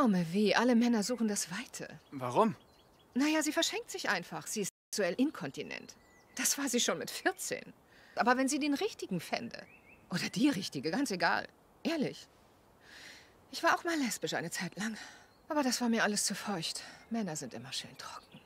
Arme weh, alle Männer suchen das Weite. Warum? Naja, sie verschenkt sich einfach. Sie ist sexuell inkontinent. Das war sie schon mit 14. Aber wenn sie den richtigen fände, oder die richtige, ganz egal. Ehrlich. Ich war auch mal lesbisch eine Zeit lang. Aber das war mir alles zu feucht. Männer sind immer schön trocken.